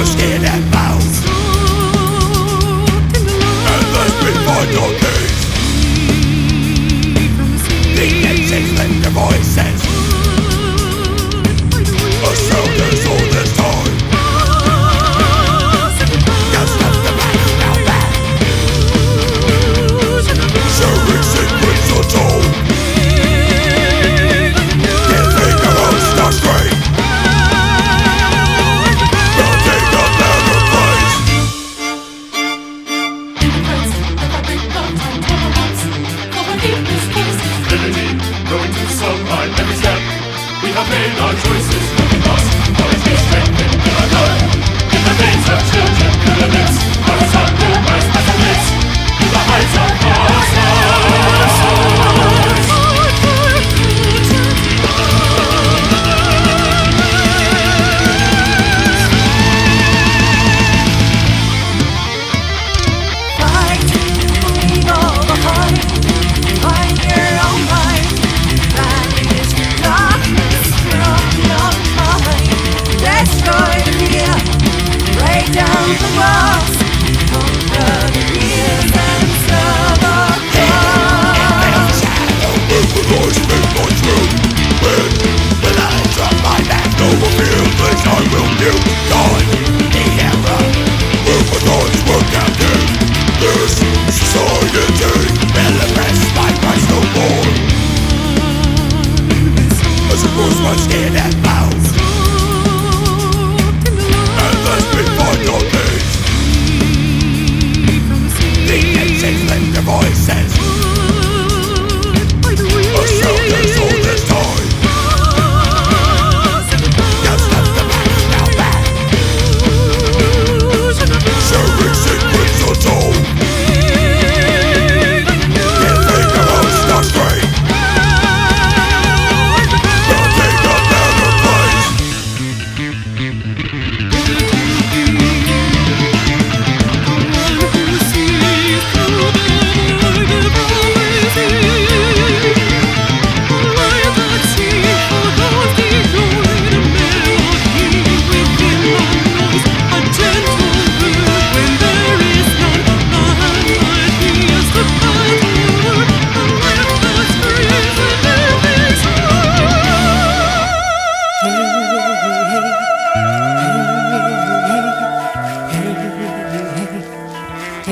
your skin and mouth. And thus your The voices